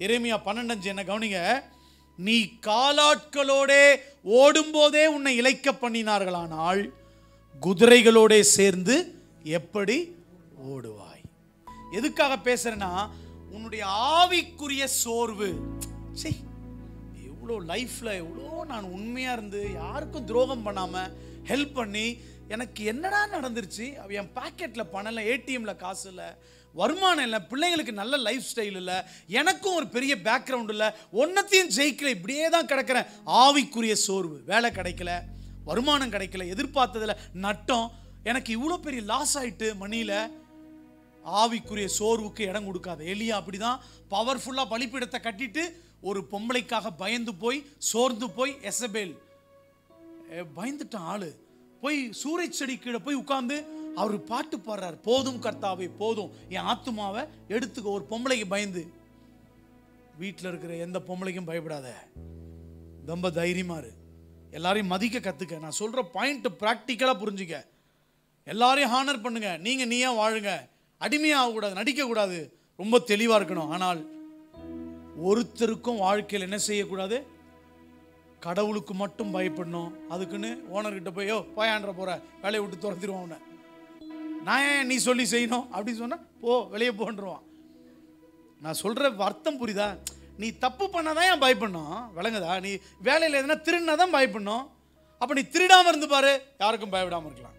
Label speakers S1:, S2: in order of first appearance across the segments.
S1: எரேமியா பன்னெண்டஞ்சு என்ன கவனிங்க? நீ காலாட்களோடே ஓடும்போதே உன்னை இழைக்க பண்ணினார்களானால் குதிரைகளோடே சேர்ந்து எப்படி ஓடுவாய்? எதுக்காக பேசுறேன்னா உன்னுடைய ஆவிக்குரிய சோர்வு. சீ எவ்வளோ லைஃப்பில் எவ்வளோ நான் உண்மையாக இருந்து யாருக்கும் துரோகம் பண்ணாமல் ஹெல்ப் பண்ணி எனக்கு என்னடா நடந்துருச்சு? என் பாக்கெட்டில் பணம் இல்லை ஏடிஎம்மில் காசு இல்லை வருமானம் இல்லை பிள்ளைங்களுக்கு நல்ல லைஃப் ஸ்டைல் இல்லை எனக்கும் ஒரு பெரிய பேக்ரவுண்ட் இல்லை ஒன்றத்தையும் ஜெயிக்கல இப்படியே தான் கிடக்கிறேன். ஆவிக்குரிய சோர்வு வேலை கிடைக்கல வருமானம் கிடைக்கல எதிர்பார்த்ததில் நட்டம். எனக்கு இவ்வளோ பெரிய லாஸ் ஆயிட்டு மணியில் ஆவிக்குரிய சோர்வுக்கு இடம் கொடுக்காது. எலியா அப்படிதான் பவர்ஃபுல்லாக பலிப்பிடத்தை கட்டிட்டு ஒரு பொம்பளைக்காக பயந்து போய் சோர்ந்து போய் எசபேல் பயந்துட்டான் ஆளு. போய் சூறை செடி கீழே போய் உட்காந்து அவர் பாட்டு பாடுறார். போதும் கர்த்தாவே போதும். என் ஆத்துமாவை எடுத்துக்க. ஒரு பொம்பளைக்கு பயந்து. வீட்டில் இருக்கிற எந்த பொம்பளைக்கும் பயப்படாத. ரொம்ப தைரியமா இரு. எல்லாரையும் மதிக்க கற்றுக்க நான் சொல்கிற பாயிண்ட்டு ப்ராக்டிக்கலாக புரிஞ்சுக்க. எல்லாரையும் ஹானர் பண்ணுங்க. நீங்கள் நீயே வாழுங்க. அடிமையாக ஆகக்கூடாது நடிக்கக்கூடாது. ரொம்ப தெளிவாக இருக்கணும். ஆனால் ஒருத்தருக்கும் வாழ்க்கையில் என்ன செய்யக்கூடாது? கடவுளுக்கு மட்டும் பயப்படணும். அதுக்குன்னு ஓனர்கிட்ட போய் யோ போயான்ற போற. வேலையை விட்டு துரத்திடுவான் அவனை நான் ஏன் நீ சொல்லி செய்யணும்? அப்படின்னு சொன்னா போ வெளியே போன்றுவான். நான் சொல்ற அர்த்தம் புரியுதா? நீ தப்பு பண்ணாதான் ஏன் பயப்படணும்? விளங்குதா? நீ வேலையில் எதுனா திருடினா தான் பயப்படணும். அப்போ நீ திருடாமல் இருந்து பாரு யாருக்கும் பயப்படாமல் இருக்கலாம்.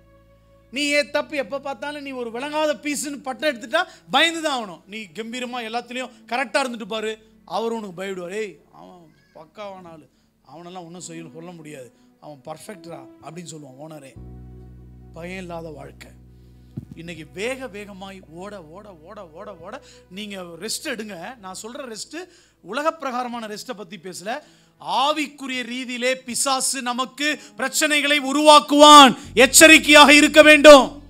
S1: நீ ஏ தப்பு எப்போ பார்த்தாலும் நீ ஒரு விளங்காத பீஸுன்னு பட்டம் எடுத்துட்டா பயந்து தான் ஆகணும். நீ கம்பீரமாக எல்லாத்துலேயும் கரெக்டாக இருந்துட்டு பாரு அவர் உனக்கு பயப்படுவார். ஏய் அவன் பக்காவான ஆள். அவனெல்லாம் ஒன்றும் செய்ய சொல்ல முடியாது. அவன் பர்ஃபெக்டரா அப்படின்னு சொல்லுவான் ஓனரே பயம் இல்லாத வாழ்க்கை. இன்னைக்கு வேக வேகமாய் ஓட ஓட ஓட ஓட ஓட நீங்கள் ரெஸ்ட் எடுங்க. நான் சொல்கிற ரெஸ்ட்டு உலக பிரகாரமான ரெஸ்ட்டை பற்றி பேசல. ஆவிக்குரிய ரீதியிலே பிசாசு நமக்கு பிரச்சனைகளை உருவாக்குவான். எச்சரிக்கையாக இருக்க வேண்டும்.